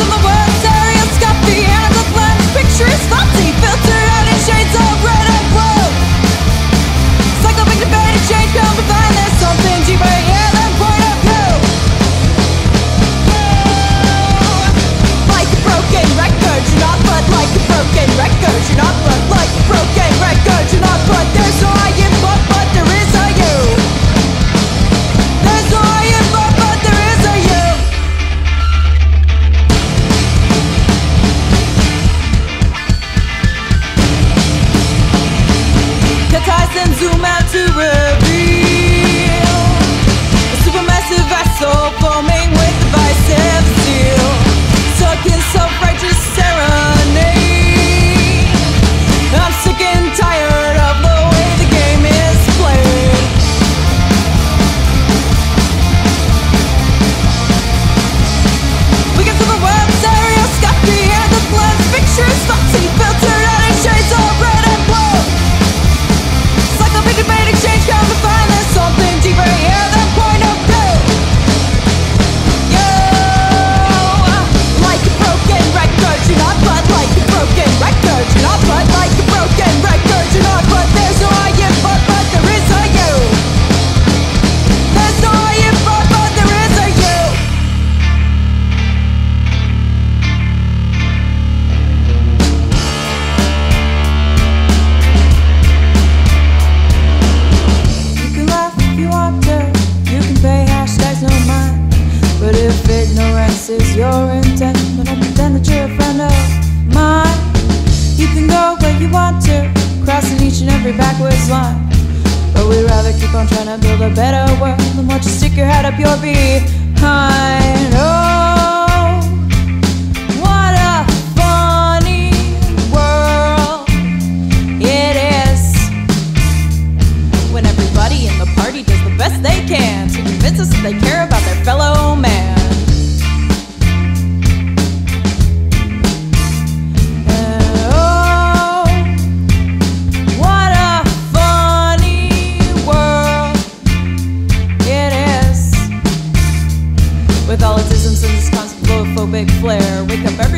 in the world. every backwards line. But we'd rather keep on trying to build a better world than watch you stick your head up your behind. Oh. wake up every